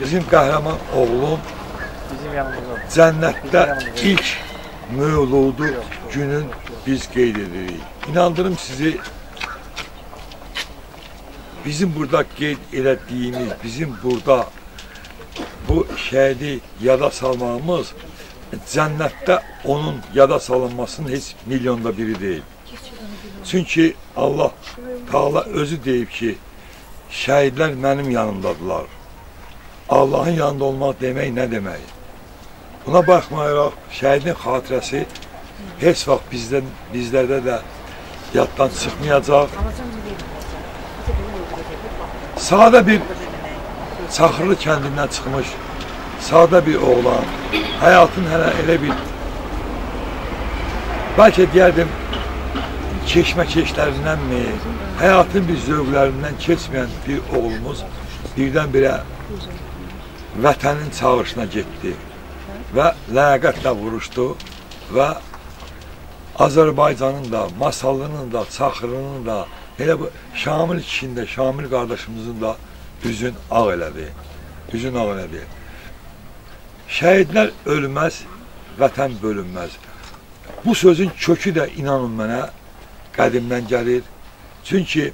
Bizim qəhrəman oğlum Bizim yanımızda. cənnətdə ilk mövludu günün biz qeyd edirik. İnandırım sizi bizim burada qeyd elədiyimiz, bizim burada bu şəhidi yada salmağımız cənnətdə onun yada salınmasının heç milyonda biri deyil. Çünki Allah Taala özü deyib ki, şəhidlər mənim yanımdadılar. Allahın yanında olmaq demək nə demək? Buna baxmayaraq şəhidin xatirəsi heç vaxt bizdən bizlərdə də yaddan çıxmayacaq. Sadə bir Çaxırlı kəndindən çıxmış sadə bir oğlan, həyatın hələ elə bir bəlkə deyərdim keşməkeşlərindənmi, həyatın bir zövqlərindən keçməyən bir oğlumuz birdən-birə vətənin çağırışına getdi və ləyaqətlə vuruşdu və Azərbaycanın da, Masalının da, Çaxırının da, elə bu Şamil kişinin də, Şamil qardaşımızın da üzün ağ elədi. Üzün ağ elədi. Şəhidlər ölməz, vətən bölünməz. Bu sözün kökü də inanın mənə qədimdən gəlir. Çünki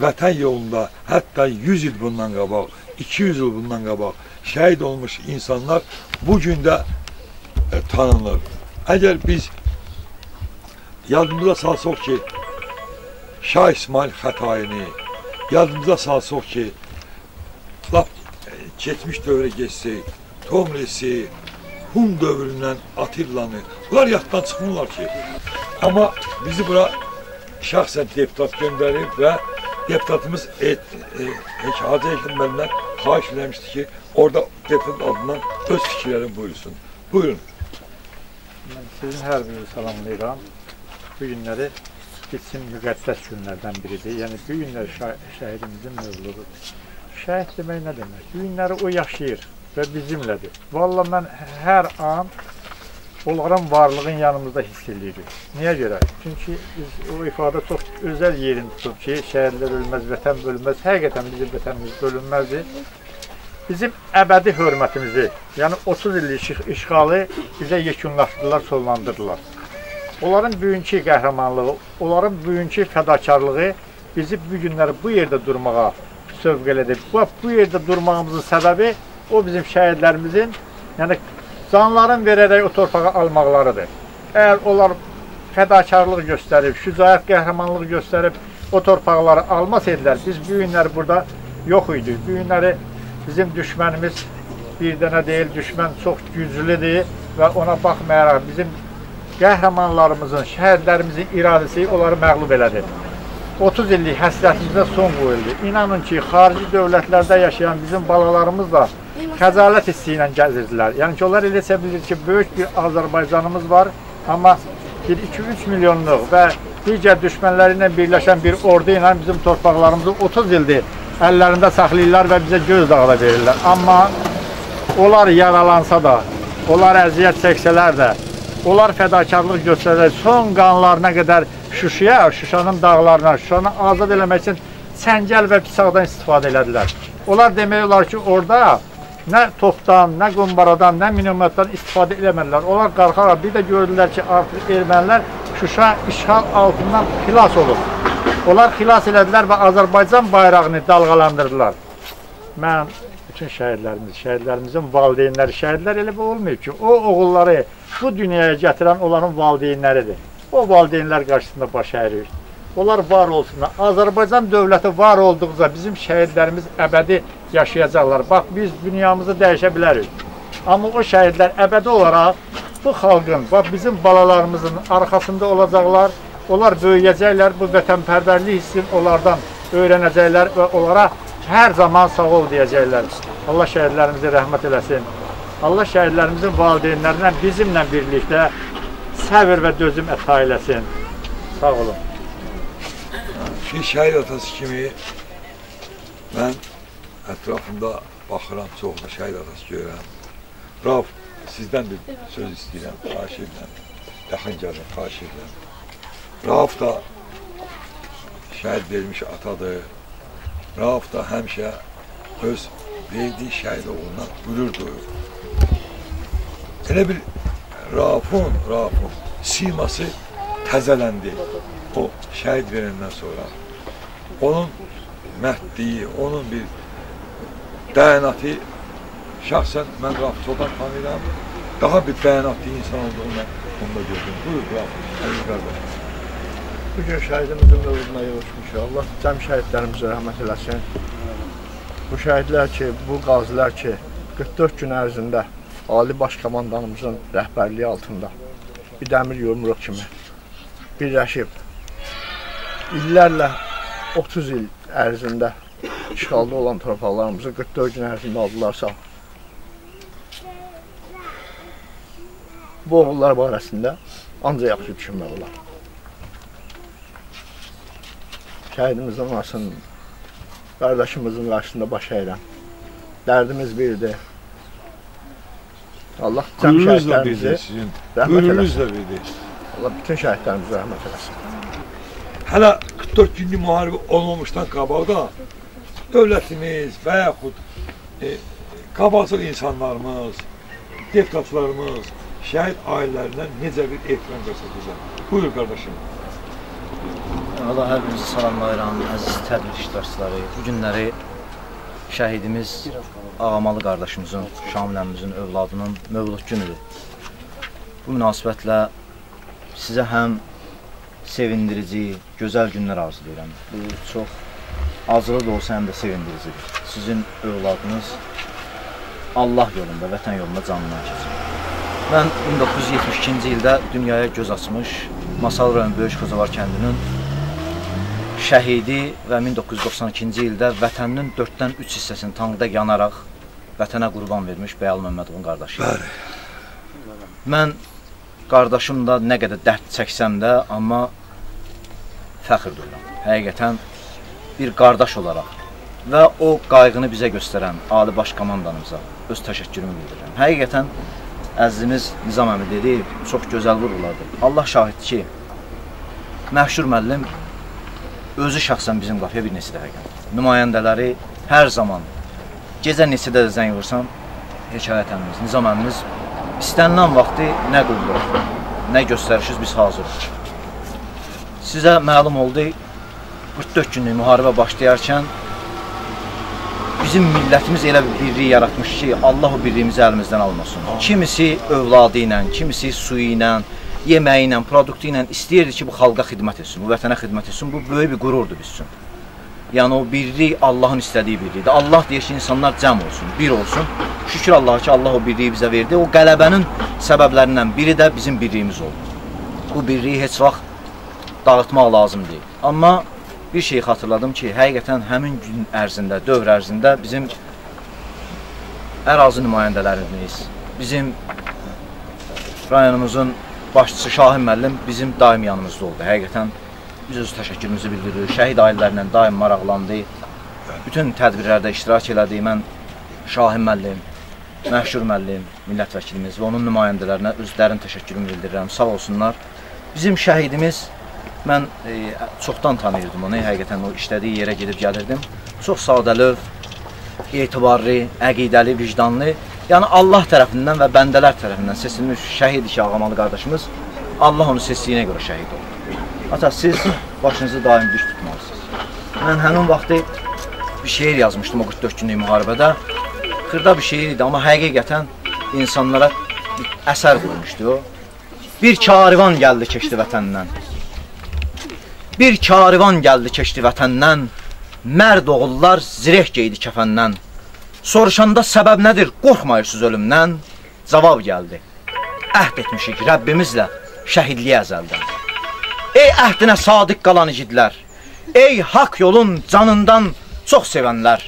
vətən yolunda hətta 100 il bundan qabaq, 200 il bundan qabaq şəhid olmuş insanlar bu gün də e, tanınır. Əgər biz yadımıza salsaq ki, Şah İsmail Xətayini yadımıza salsaq ki, lap e, keçmiş dövrə geçsək, Tomrisi, Hun dövründən Attillanı, bunlar yaddan çıxmırlar ki. Amma bizi bura şəxsən deputat göndərib və deputatımız et, e, e, Hacı Eldin məndən xahiş eləmişdi ki, orada deputat adından öz fikirlərini buyursun. Buyurun. Sizin hər birini salamlayıram. Bu günləri bizim müqəddəs günlərdən biridir. Yəni bu günlər şah şəhidimizin mövlududur. Şəhid demək nə demək? Bu günləri o yaşayır və bizimlədir. Valla mən hər an onların varlığın yanımızda hiss edirik. Niyə görə? Çünki biz o ifadə çox özəl yerini tutub ki, şəhərlər ölməz, vətən bölünməz. Həqiqətən bizim vətənimiz bölünməzdir. Bizim əbədi hörmətimizi, yəni 30 illik iş- işğalı bizə yekunlaşdırdılar, sonlandırdılar. Onların bugünkü qəhrəmanlığı, onların bugünkü fədakarlığı bizi bu günləri bu yerdə durmağa sövq elədi. Bu, bu yerdə durmağımızın səbəbi o bizim şəhidlərimizin, yəni canların verərək o torpağı almaqlarıdır. Əgər onlar fədakarlıq göstərib, şücaət, qəhrəmanlıq göstərib o torpaqları almasaydılar, biz bu günlər burada yox idik. Bu günləri bizim düşmənimiz bir dənə deyil, düşmən çox güclüdür və ona baxmayaraq bizim qəhrəmanlarımızın, şəhidlərimizin iradəsi onları məğlub elədi. 30 illik həsrətimizə son qoyuldu. İnanın ki, xarici dövlətlərdə yaşayan bizim balalarımız da xəcalət hissi ilə gəzirdilər. Yəni ki, onlar elə bilir ki, böyük bir Azərbaycanımız var, amma bir 2-3 milyonluq və digər düşmənləri ilə birləşən bir ordu ilə bizim torpaqlarımızı 30 ildir əllərində saxlayırlar və bizə göz dağda verirlər. Amma onlar yaralansa da, onlar əziyyət çəksələr də, onlar fədakarlıq göstərərək son qanlarına qədər Şuşaya, Şuşanın dağlarına, Şuşanı azad eləmək üçün çəngəl və bıçaqdan istifadə elədilər. Onlar demək olar ki, orada nə topdan, nə qumbaradan, nə minometdən istifadə eləmədilər. Onlar qalxaraq bir də gördülər ki, artıq ermənilər Şuşa işğal altından xilas olub. Onlar xilas elədilər və Azərbaycan bayrağını dalğalandırdılar. Mən bütün şəhidlərimiz, şəhidlərimizin valideynləri, şəhidlər elə olmuyor ki, o oğulları bu dünyaya gətirən onların valideynləridir. O valideynlər qarşısında baş əyirik. Onlar var olsunlar. Azərbaycan dövləti var olduqca bizim şəhidlərimiz əbədi yaşayacaqlar. Bax biz dünyamızı dəyişə bilərik. Amma o şəhidlər əbədi olaraq bu xalqın, bax bizim balalarımızın arxasında olacaqlar. Onlar böyüyəcəklər, bu vətənpərvərlik hissini onlardan öyrənəcəklər və onlara hər zaman sağ ol deyəcəklər. Allah şəhidlərimizə rəhmət eləsin. Allah şəhidlərimizin valideynlərinə bizimlə birlikdə səbir və dözüm əta eləsin. Sağ olun. Şimdi şəhid atası kimi mən ətrafımda baxıram, çoxlu şəhid atası görürəm. Rauf, sizdən bir söz istəyirəm, xahiş edirəm. Yaxın gəlin, xahiş edirəm. Rauf da şəhid vermiş atadır. Rauf da həmişə öz verdiği şəhid oğluna gurur duyur. Elə bir Rafun, Rafun siması təzələndi o şəhid verəndən sonra. Onun mərdliyi, onun bir bəyanatı şəxsən mən Rafsodan tanıyıram. Daha bir bəyanatlı insan olduğunu mən onda gördüm. Buyur Rafun, əziz qardaş. Bugün şəhidimizin mövzuna yığışmışıq. Allah cəm şəhidlərimizə rəhmət eləsin. Bu şəhidlər ki, bu qazilər ki, 44 gün ərzində Ali Baş Komandanımızın rəhbərliyi altında bir dəmir yumruq kimi birləşib illərlə 30 il ərzində işğalda olan torpaqlarımızı 44 gün ərzində aldılarsa bu oğullar barəsində ancaq yaxşı düşünmək olar. şəhidimizin anasının, qardaşımızın qarşısında baş əyirəm. Dərdimiz birdir. Allah cəm şəhidlərimizi rəhmət eləsin. Allah bütün şəhidlərimizə rəhmət eləsin. Hələ 44 günlük müharibə olmamışdan qabaqda dövlətimiz və yaxud e, qabaqcıl insanlarımız, deputatlarımız şəhid ailələrindən necə bir ehtiram göstərirlər? Buyur qardaşım. Allah hər birinizi salamlayıram, əziz tədbir iştirakçıları. Bu günləri şəhidimiz Ağamalı qardaşımızın, Şamil əmimizin övladının mövlud günüdür. Bu münasibətlə sizə həm sevindirici, gözəl günlər arzulayıram. Bu çox acılı da olsa həm də sevindiricidir. Sizin övladınız Allah yolunda, vətən yolunda canından keçir. Mən 1972-ci ildə dünyaya göz açmış Masal rayon Böyük Xozavar kəndinin şəhidi və 1992-ci ildə vətəninin 4-dən 3 hissəsini tankda yanaraq vətənə qurban vermiş Bəyal Məmmədovun qardaşı. Bəli. Mən qardaşımla nə qədər dərd çəksəm də, amma fəxr duyuram. Həqiqətən bir qardaş olaraq və o qayğını bizə göstərən Ali Baş komandanımıza öz təşəkkürümü bildirirəm. Həqiqətən əzizimiz Nizam əmi dedi, çox gözəl vururlardı. Allah şahiddir ki, məşhur müəllim özü şəxsən bizim qapıya bir neçə dəfə gəldi. Nümayəndələri hər zaman gecə neçədə də zəng vursan, hekayət əmimiz, Nizam əmimiz istənilən vaxtı nə qulluq, nə göstərişiz biz hazırıq. Sizə məlum oldu, 44 günlük müharibə başlayarkən bizim millətimiz elə bir birlik yaratmış ki, Allah o birliyimizi əlimizdən almasın. Kimisi övladı ilə, kimisi suyu ilə, yeməyi ilə, produktu ilə istəyirdi ki, bu xalqa xidmət etsin, bu vətənə xidmət etsin. Bu böyük bir qürurdur biz üçün. Yəni o birlik Allahın istədiyi birlikdir. Allah deyir ki, insanlar cəm olsun, bir olsun. Şükür Allaha ki, Allah o birliyi bizə verdi. O qələbənin səbəblərindən biri də bizim birliyimiz oldu. Bu birliyi heç vaxt dağıtmaq lazım deyil. Amma bir şey xatırladım ki, həqiqətən həmin gün ərzində, dövr ərzində bizim ərazi nümayəndələrimiz, bizim rayonumuzun başçısı Şahin müəllim bizim daim yanımızda oldu. Həqiqətən biz öz təşəkkürümüzü bildiririk. Şəhid ailələrindən daim maraqlandı. Bütün tədbirlərdə iştirak elədi. Mən Şahin müəllim, Məhşur müəllim, millət vəkilimiz və onun nümayəndələrinə öz dərin təşəkkürümü bildirirəm. Sağ olsunlar. Bizim şəhidimiz mən e, çoxdan tanıyırdım onu. Həqiqətən o işlədiyi yerə gedib gəlirdim. Çox sadəlöv, etibarlı, əqidəli, vicdanlı. Yəni Allah tərəfindən və bəndələr tərəfindən seçilmiş şəhid ki, Ağamalı qardaşımız Allah onu seçdiyinə görə şəhid oldu. Ata siz başınızı daim dik tutmalısınız. Mən həmin vaxtı bir şeir yazmışdım o 44 günlük müharibədə. Xırda bir şeir idi, amma həqiqətən insanlara əsər qoymuşdu o. Bir karivan gəldi keçdi vətəndən. Bir karivan gəldi keçdi vətəndən. Mərd oğullar zireh geydi kəfəndən. Soruşanda səbəb nədir? Qorxmayırsınız ölümdən? Cavab gəldi. Əhd etmişik Rəbbimizlə şəhidliyə əzəldən. Ey əhdinə sadiq qalan igidlər, ey haqq yolun canından çox sevənlər,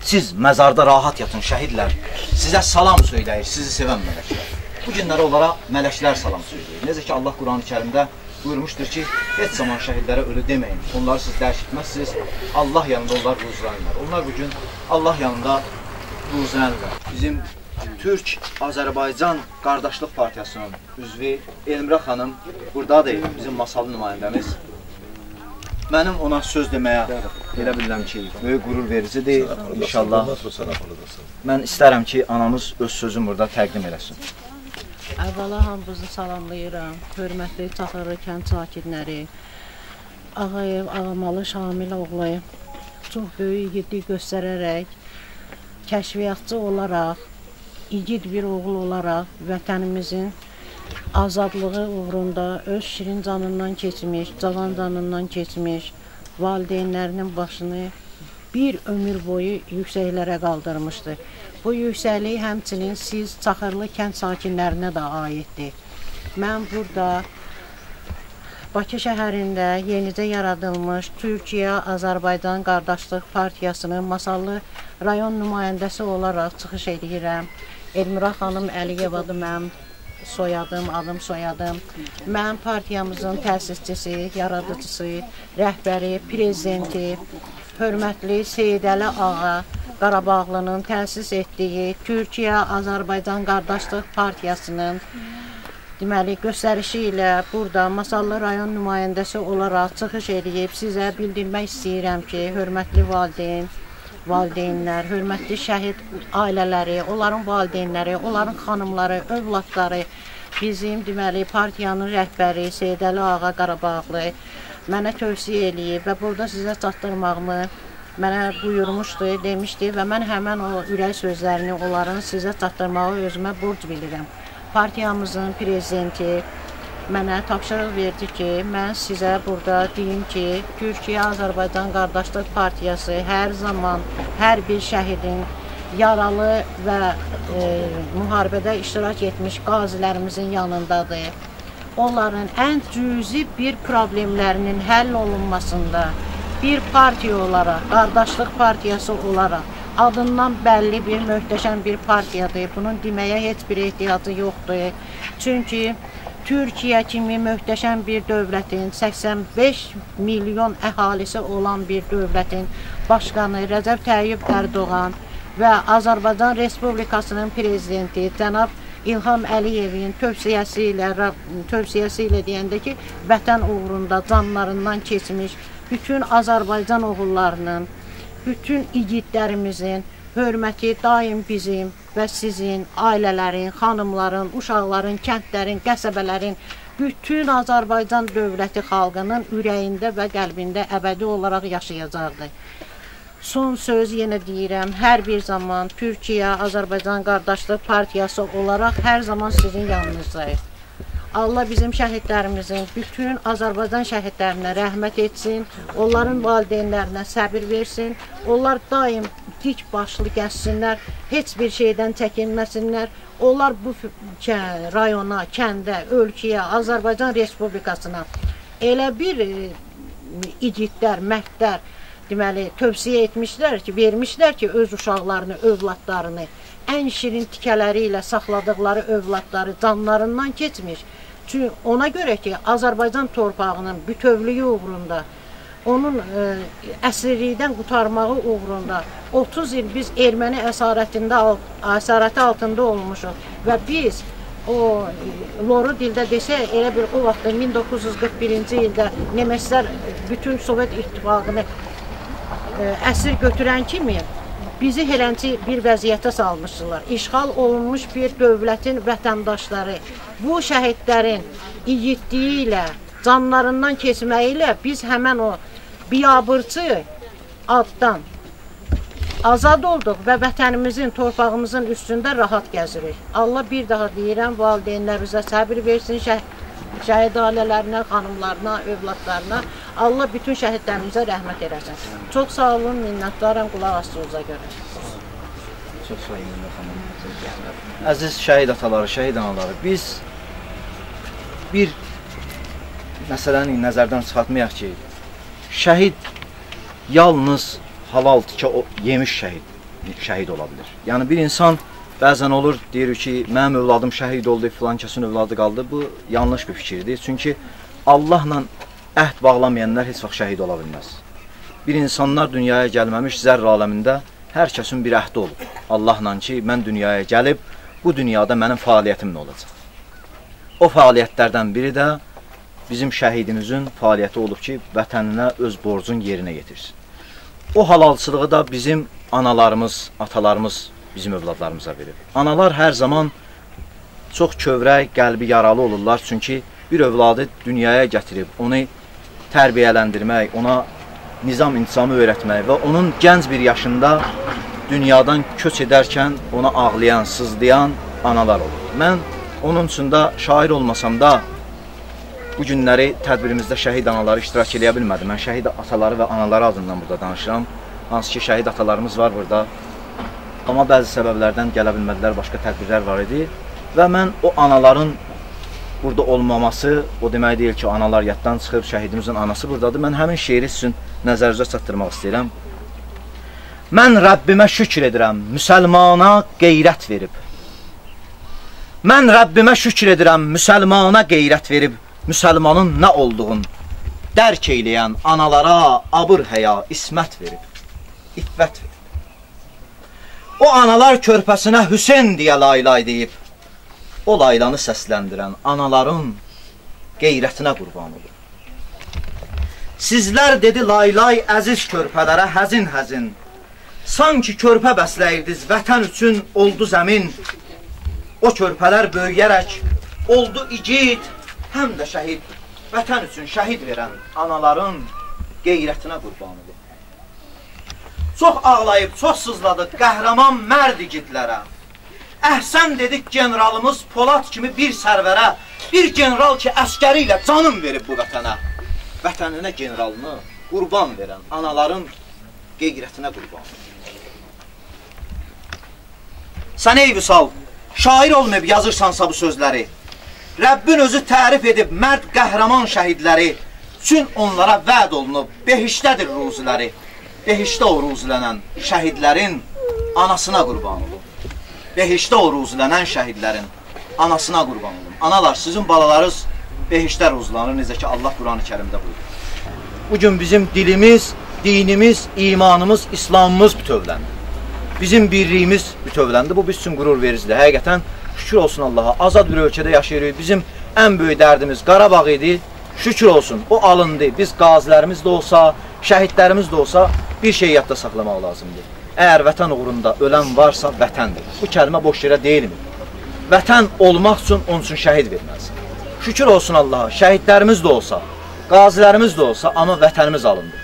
siz məzarda rahat yatın şəhidlər, sizə salam söyləyir, sizi sevən mələklər. Bu günləri onlara mələklər salam söyləyir. Necə ki Allah Qurani Kərimdə buyurmuşdur ki, heç zaman şəhidlərə ölü deməyin. Onları siz dərk etməzsiniz. Allah yanında onlar ruzlanırlar. Onlar bugün Allah yanında ruzlanırlar. Bizim Türk Azərbaycan Qardaşlıq Partiyasının üzvü Elmira xanım burdadır, bizim masallı nümayəndəmiz. Mənim ona söz deməyə elə bilirəm ki, böyük qürur vericidir. İnşallah mən istərəm ki, anamız öz sözünü burada təqdim eləsin. Əvvəla hamınızı salamlayıram. Hörmətli Çaxırı kənd sakinləri, Ağayev, Ağamalı Şamil oğlu çox böyük igidlik göstərərək kəşfiyyatçı olaraq, igid bir oğul olaraq vətənimizin azadlığı uğrunda öz şirin canından keçmiş, cavan canından keçmiş, valideynlərinin başını bir ömür boyu yüksəklərə qaldırmışdı. Bu yüksəklik həmçinin siz Çaxırlı kənd sakinlərinə də aiddir. Mən burada Bakı şəhərində yenicə yaradılmış Türkiyə-Azərbaycan Qardaşlıq Partiyasının Masallı rayon nümayəndəsi olaraq çıxış edirəm. Elmira xanım Əliyevadır mənim soyadım, adım, soyadım. Mən partiyamızın təsisçisi, yaradıcısı, rəhbəri, prezidenti, hörmətli Seyidəli ağa Qarabağlının təsis etdiyi Türkiyə-Azərbaycan Qardaşlıq Partiyasının deməli göstərişi ilə burada Masallı rayon nümayəndəsi olaraq çıxış edib sizə bildirmək istəyirəm ki, hörmətli valideyn, valideynlər, hörmətli şəhid ailələri, onların valideynləri, onların xanımları, övladları, bizim deməli partiyanın rəhbəri Seydəli ağa Qarabağlı mənə tövsiyə eləyib və burada sizə çatdırmağımı mənə buyurmuşdu, demişdi və mən həmən o ürək sözlərini onların sizə çatdırmağı özümə borc bilirəm. Partiyamızın prezidenti mənə tapşırıq verdi ki, mən sizə burada deyim ki, Türkiyə-Azərbaycan Qardaşlıq Partiyası hər zaman hər bir şəhidin yaralı və e, müharibədə iştirak etmiş qazilərimizin yanındadır. Onların ən cüzi bir problemlərinin həll olunmasında bir partiya olaraq, Qardaşlıq Partiyası olaraq adından bəlli bir möhtəşəm bir partiyadır. Bunun deməyə heç bir ehtiyacı yoxdur. Çünki Türkiyə kimi möhtəşəm bir dövlətin, 85 milyon əhalisi olan bir dövlətin başqanı Rəcəb Təyyib Ərdoğan və Azərbaycan Respublikasının prezidenti cənab İlham Əliyevin tövsiyəsi ilə tövsiyəsi ilə deyəndə ki, vətən uğrunda canlarından keçmiş bütün Azərbaycan oğullarının, bütün igidlərimizin hörməti daim bizim və sizin, ailələrin, xanımların, uşaqların, kəndlərin, qəsəbələrin, bütün Azərbaycan dövləti xalqının ürəyində və qəlbində əbədi olaraq yaşayacaqdır. Son söz yenə deyirəm, hər bir zaman Türkiyə, Azərbaycan Qardaşlıq Partiyası olaraq hər zaman sizin yanınızdayıq. Allah bizim şəhidlərimizin, bütün Azərbaycan şəhidlərinə rəhmət etsin, onların valideynlərinə səbir versin, onlar daim dik başlı gəzsinlər, heç bir şeydən çəkinməsinlər. Onlar bu rayona, kəndə, ölkəyə, Azərbaycan Respublikasına elə bir e, igidlər, məhdlər, deməli, tövsiyə etmişlər ki, vermişlər ki, öz uşaqlarını, övladlarını ən şirin tikələri ilə saxladıqları övladları canlarından keçmiş. Çünki ona görə ki, Azərbaycan torpağının bütövlüyü uğrunda, onun ə, əsirlikdən qurtarmağı uğrunda 30 il biz erməni əsarətində əsarəti altında olmuşuq və biz o loru dildə desək, elə bir o vaxt 1941-ci ildə Nemeslər bütün Sovet İttifaqını əsir götürən kimi bizi helənci bir vəziyyətə salmışdılar. İşğal olunmuş bir dövlətin vətəndaşları bu şəhidlərin igidliyi ilə, canlarından keçməyi ilə biz həmən o biabırçı addan azad olduq və vətənimizin, torpağımızın üstündə rahat gəzirik. Allah bir daha deyirəm, valideynlərimizə səbir versin, şəh şəhid ailələrinə, xanımlarına, övladlarına. Allah bütün şəhidlərimizə rəhmət eləsin. Çox sağ olun, minnətdaram qulaq astığınıza görə. Çox sağ olun xanım. Əziz şəhid ataları, şəhid anaları, biz bir məsələni nəzərdən çıxartmayaq ki, şəhid yalnız halal tikə yemiş şəhid şəhid ola bilər. Yəni bir insan bəzən olur deyir ki, mənim övladım şəhid oldu, filan kəsin övladı qaldı. Bu yanlış bir fikirdir. Çünki Allahla əhd bağlamayanlar heç vaxt şəhid ola bilməz. Bir insanlar dünyaya gəlməmiş zərr aləmində hər kəsin bir əhdi olub. Allahla ki, mən dünyaya gəlib bu dünyada mənim fəaliyyətim nə olacaq? O fəaliyyətlərdən biri də bizim şəhidimizin fəaliyyəti olub ki, vətəninə öz borcun yerinə yetirsin. O halalçılığı da bizim analarımız, atalarımız bizim övladlarımıza verib. Analar hər zaman çox kövrək, qəlbi yaralı olurlar, çünki bir övladı dünyaya gətirib, onu tərbiyələndirmək, ona nizam intizamı öyrətmək və onun gənc bir yaşında dünyadan köç edərkən ona ağlayan, sızlayan analar olur. Mən onun üçün də şair olmasam da bu günləri tədbirimizdə şəhid anaları iştirak eləyə bilmədim. Mən şəhid ataları və anaları adından burada danışıram. Hansı ki, şəhid atalarımız var burada. Amma bəzi səbəblərdən gələ bilmədilər, başqa tədbirlər var idi. Və mən o anaların burada olmaması o demək deyil ki, analar yaddan çıxıb, şəhidimizin anası buradadır. Mən həmin şeiri sizin nəzərinizə çatdırmaq istəyirəm. Mən Rəbbimə şükür edirəm, müsəlmana qeyrət verib. Mən Rəbbimə şükür edirəm, müsəlmana qeyrət verib, müsəlmanın nə olduğun dərk eyləyən analara abır həya, ismət verib, iffət verib. O analar körpəsinə Hüseyn deyə laylay deyib, o laylanı səsləndirən anaların qeyrətinə qurban olur. Sizlər dedi laylay əziz körpələrə həzin-həzin, Sanki körpə bəsləyirdiz, vətən üçün oldu zəmin. O körpələr böyüyərək oldu igid, həm də şəhid. Vətən üçün şəhid verən anaların qeyrətinə qurban olub. Çox ağlayıb, çox sızladıq qəhrəman mərd igidlərə. Əhsən dedik generalımız Polad kimi bir sərvərə, bir general ki, əskəri ilə canım verib bu vətənə. Vətəninə generalını qurban verən anaların qeyrətinə qurban. Sən ey Vüsal, şair olmayıb yazırsansa bu sözləri. Rəbbin özü tərif edib mərd qəhrəman şəhidləri üçün onlara vəd olunub, behişdədir ruziləri. Behişdə o ruzilənən şəhidlərin anasına qurban olub. Behişdə o ruzilənən şəhidlərin anasına qurban olub. Analar, sizin balalarınız behişdə ruzilanır, necə ki Allah Quran-ı kərimdə buyurur. Bugün bizim dilimiz, dinimiz, imanımız, İslamımız bütövləndi bizim birliyimiz bütövləndi. Bu biz üçün qürur vericidir. Həqiqətən şükür olsun Allaha. Azad bir ölkədə yaşayırıq. Bizim ən böyük dərdimiz Qarabağ idi. Şükür olsun. O alındı. Biz qazilərimiz də olsa, şəhidlərimiz də olsa bir şey yadda saxlamaq lazımdır. Əgər vətən uğrunda ölən varsa vətəndir. Bu kəlmə boş yerə deyilmi? Vətən olmaq üçün onun üçün şəhid verməlisən. Şükür olsun Allaha. Şəhidlərimiz də olsa, qazilərimiz də olsa, amma vətənimiz alındı.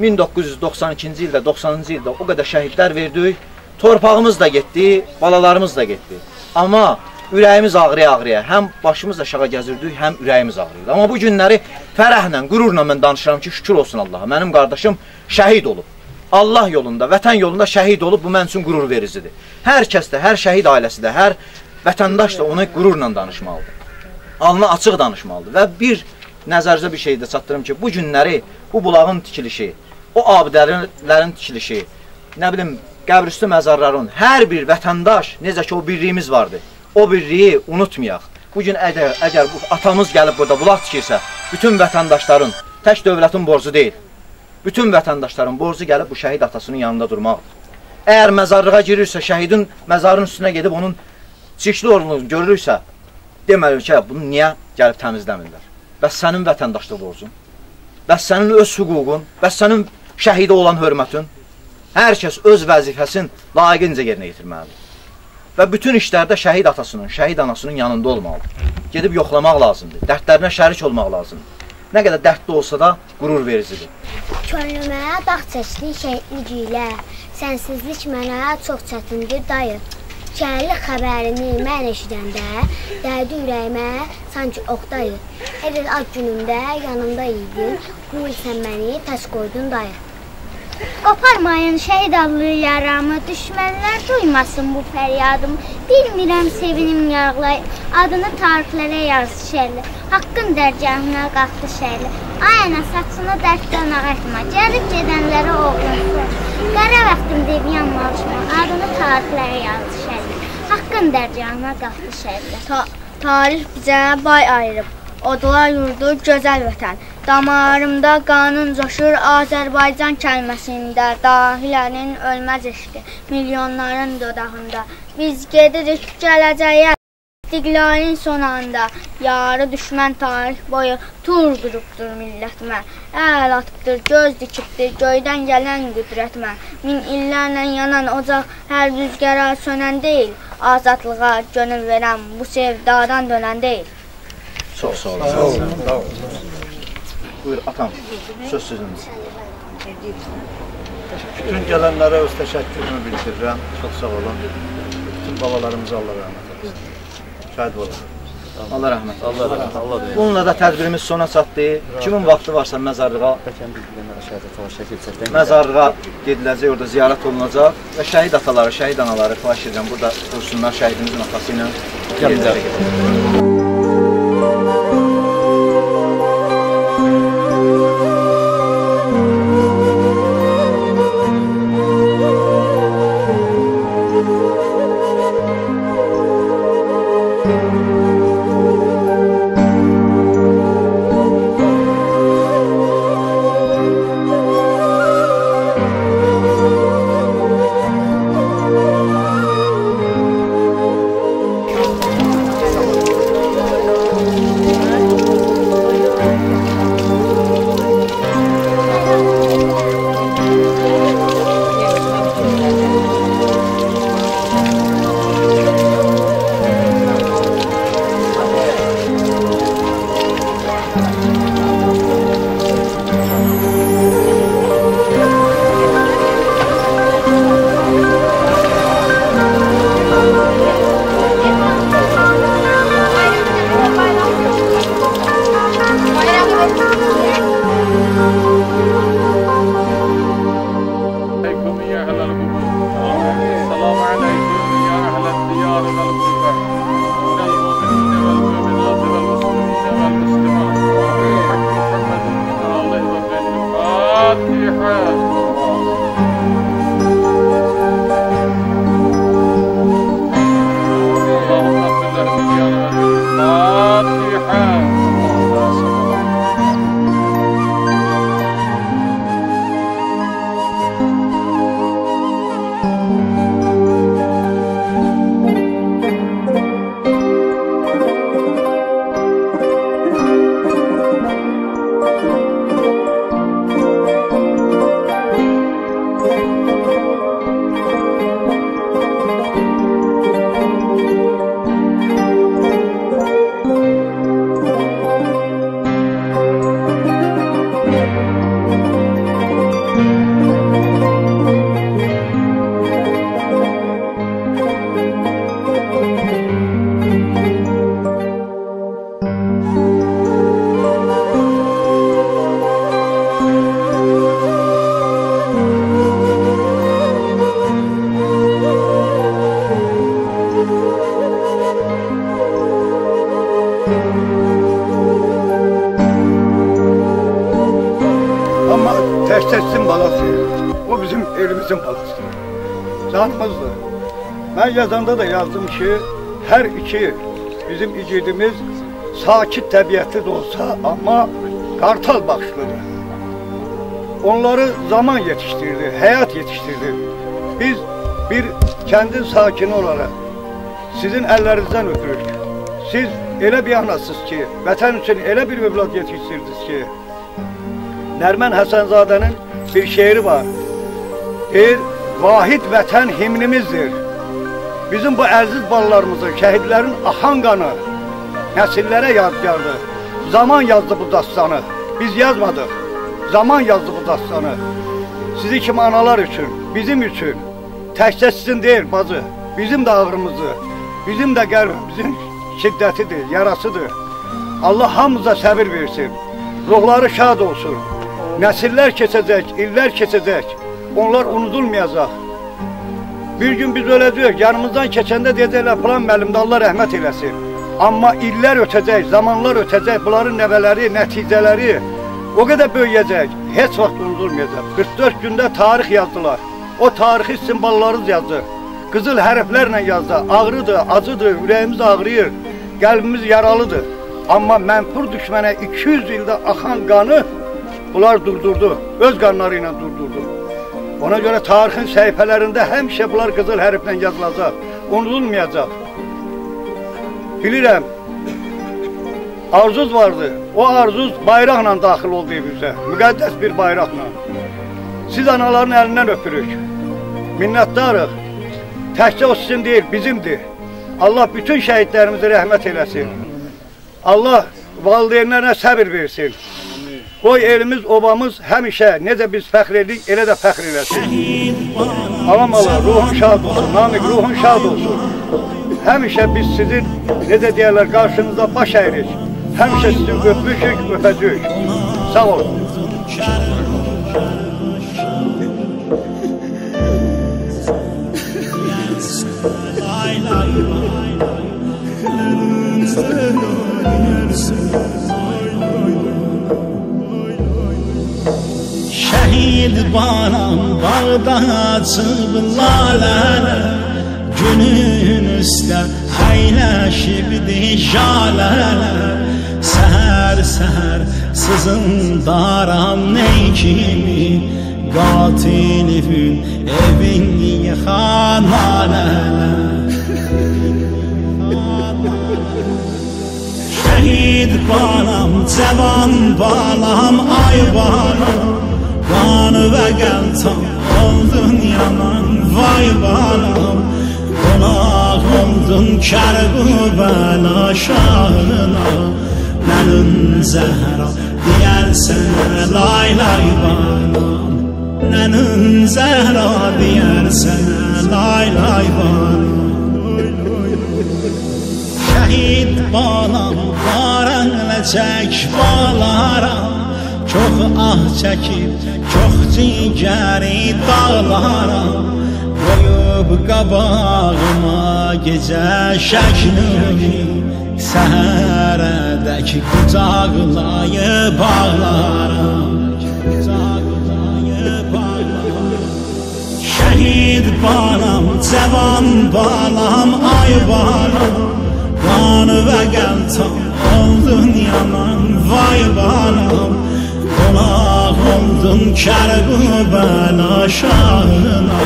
1992-ci ildə, 90-cı ildə o qədər şəhidlər verdik. Torpağımız da getdi, balalarımız da getdi. Amma ürəyimiz ağrıya-ağrıya, həm başımız aşağı gəzirdik, həm ürəyimiz ağrıyırdı. Amma bu günləri fərəhlə, qürurla mən danışıram ki, şükür olsun Allaha. Mənim qardaşım şəhid olub. Allah yolunda, vətən yolunda şəhid olub, bu mən üçün qürur vericidir. Hər kəs də, hər şəhid ailəsi də, hər vətəndaş da ona qürurla danışmalıdır. Alnı açıq danışmalıdır. Və bir nəzərinizə bir şey də çatdırım ki, bu günləri, bu bulağın tikilişi, o abidələrin tikilişi, nə bilim, qəbrüstü məzarların hər bir vətəndaş, necə ki o birliyimiz vardı, o birliyi unutmayaq. Bugün əgər, əgər atamız gəlib burada bulaq tikirsə, bütün vətəndaşların, tək dövlətin borcu deyil, bütün vətəndaşların borcu gəlib bu şəhid atasının yanında durmaqdır. Əgər məzarlığa girirsə, şəhidin məzarın üstünə gedib onun çirkli orluğunu görürsə, deməli ki, bunu niyə gəlib təmizləmirlər? Bəs sənin vətəndaşlıq borcun? Bəs sənin öz hüququn? Bəs sənin şəhidə olan hörmətin? Hər kəs öz vəzifəsini layiqincə yerinə yetirməlidir. Və bütün işlərdə şəhid atasının, şəhid anasının yanında olmalıdır. Gedib yoxlamaq lazımdır. Dərdlərinə şərik olmaq lazımdır. Nə qədər dərdli olsa da qürur vericidir. Könlümə dağ çəkdi şəhidlik ilə, sənsizlik mənə çox çətindir dayı. Şəhərlik xəbərini mən eşidəndə, dərdi ürəyimə sanki oxdayı. Hər il ad günümdə yanımda idin, bu il sən məni təs qoydun dayı. Qoparmayın şəhid adlı yaramı, düşmənlər duymasın bu fəryadımı. Bilmirəm sevinim yağlay, adını tarixlərə yaz şərli. Haqqın dərgahına qalxdı şərli. Ay ana saçını dərddən ağartma, gəlib gedənlərə oğlun sor. Qara vaxtım deviyan malışma, adını tarixlərə yaz şərli. Haqqın dərgahına qalxdı şərli. Ta tarix bizə bay ayırıb. Odlar yurdu gözəl vətən. Damarımda qanun coşur Azərbaycan kəlməsində. Dahilərin ölməz eşqi milyonların dodağında. Biz gedirik gələcəyə. İstiqlalin son anda yarı düşmən tarix boyu tur qurubdur millətimə. Əl atıbdır, göz dikibdir, göydən gələn qüdrətimə. Min illərlə yanan ocaq hər rüzgara sönən deyil, azadlığa gönül verən bu sevdadan dönən deyil. Çox sağ olun. Sağ olun. Sağ olun. Buyur atam. Söz sizin. Bütün gələnlərə öz təşəkkürümü bildirirəm. Çox sağ olun. Bütün babalarımıza Allah rəhmət eləsin. Şəhid olun. Allah rəhmət. Allah rəhmət. Allah Bununla da tədbirimiz sona çatdı. Kimin vaxtı varsa məzarlığa məzarlığa gediləcək, orada ziyarət olunacaq və şəhid ataları, şəhid anaları xahiş edirəm burada dursunlar şəhidimizin atası ilə gedəcək. Yazanda da yazdım ki her iki bizim icidimiz sakit təbiətli də olsa ama kartal başlıdır. Onları zaman yetiştirdi, hayat yetiştirdi. Biz bir kendi sakini olarak sizin ellerinizden öpürük. Siz elə bir anasınız ki, vətən üçün elə bir övlad yetiştirdiniz ki, Nərmən Həsənzadənin bir şeiri var. Deyir, vahid vətən himnimizdir. Bizim bu əziz balalarımızın, şəhidlərin axan qanı nəsillərə yadgardır. Zaman yazdı bu dastanı. Biz yazmadıq. Zaman yazdı bu dastanı. Sizi kimi analar üçün, bizim üçün, təkcə sizin deyil bacı, bizim də ağrımızı, bizim də qəlbimizin şiddətidir, yarasıdır. Allah hamımıza səbir versin. Ruhları şad olsun. Nəsillər keçəcək, illər keçəcək. Onlar unudulmayacaq. Bir gün biz öləcəyik, yanımızdan keçəndə deyəcəklər, plan müəllimdə Allah rəhmət eləsin. Amma illər ötəcək, zamanlar ötəcək, bunların nəvələri, nəticələri o qədər böyüyəcək, heç vaxt unudulmayacaq. 44 gündə tarix yazdılar. O tarixi simvollarınız yazdı. Qızıl hərflərlə yazdı. Ağrıdır, acıdır, ürəyimiz ağrıyır, qəlbimiz yaralıdır. Amma mənfur düşmənə 200 ildə axan qanı bunlar durdurdu, öz qanları ilə durdurdu. Ona görə tarixin səhifələrində həmişə bunlar qızıl hərflə yazılacaq, unudulmayacaq. bilirəm, arzuz vardı. O arzuz bayraqla daxil oldu evimizə, müqəddəs bir bayraqla. Siz anaların əlindən öpürük. Minnətdarıq. Təkcə o sizin deyil, bizimdir. Allah bütün şəhidlərimizə rəhmət eləsin. Allah valideynlərə səbir versin. Qoy elimiz, obamız həmişə necə biz fəxr edik, elə də fəxr eləsin. Alam Allah, ruhun şad olsun, Namiq ruhun şad olsun. Həmişə biz sizin, necə deyərlər, qarşınızda baş əyirik. Həmişə sizi öpmüşük, öpəcəyik. Sağ olun. Şehit banam bağda açıb lalələr Günün üstə əyləşibdi jalələr Səhər səhər sızındaram ney kimi Qatilifün evin yıxanalələr Şehit balam, cavan balam, ay balam Qan və qəltan oldun yaman, vay balam Qonaq oldun kərbu bəla şahına. Mənim zəhra deyərsən lay lay balam Mənim zəhra deyərsən lay lay balam Şəhid balam, qarənləcək balara Çox ah çəkib, çox cigəri dağlara Qoyub qabağıma gecə şəklimi Səhərədək qucaqlayıb bağlara Şəhid balam, cavan balam, ay balam Qan və qəltan oldun yaman, vay balam Qonaq oldun kərbu bəla şahına.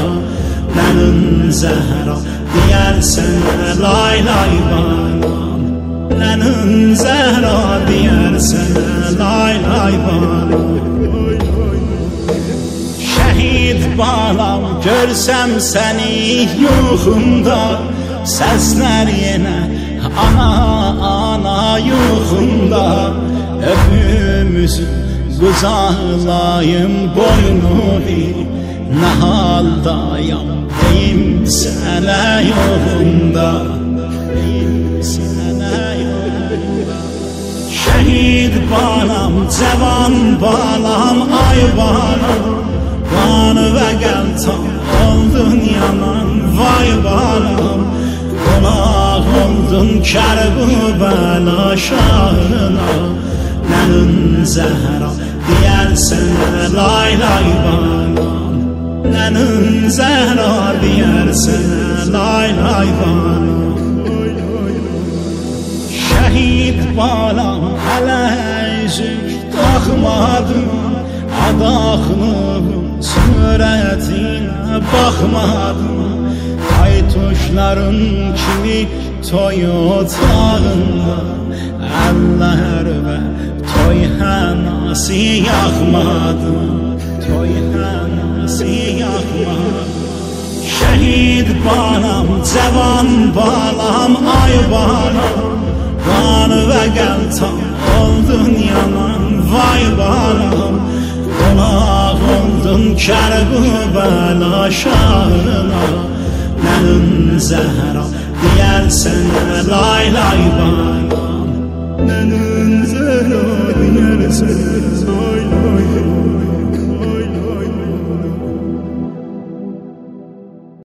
Mənim zəhra deyərsən lay lay balam Mənim zəhra deyərsən lay lay balam Şəhid balam görsəm səni yuxumda Səslər yenə ana ana yuxumda Öpümüzü qucaqlayım boynunu Nə haldayam deyim sənə yolunda Deyim sənə yolunda. Şəhid balam, cavan balam, ay balam. Qan və qəltan oldun yaman, vay balam. Qonaq oldun kərbu bəla şahına. Mənim zəhra deyərsən lay lay balam Mənim zəhra deyərsən lay lay balam Şəhid balam hələ üzük taxmadım Adaxlığın sürətinə baxmadım Ay tuşların kimi toy otağında Əllər və toy hənası yaxmadım Toy hənası yaxmadım Şəhid balam, cavan balam, ay balam. Qan və qəltan oldun yaman, vay balam. Qonaq oldun kərbu bəla şahına Mənim zəhra deyərsən lay lay balam Mənim zəhra deyərsən lay